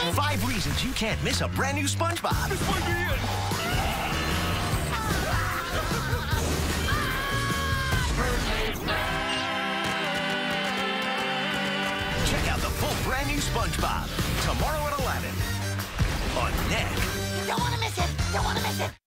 Five reasons you can't miss a brand new SpongeBob. This might be it. Check out the full brand new SpongeBob tomorrow at 11 on Nick. Don't want to miss it. Don't want to miss it.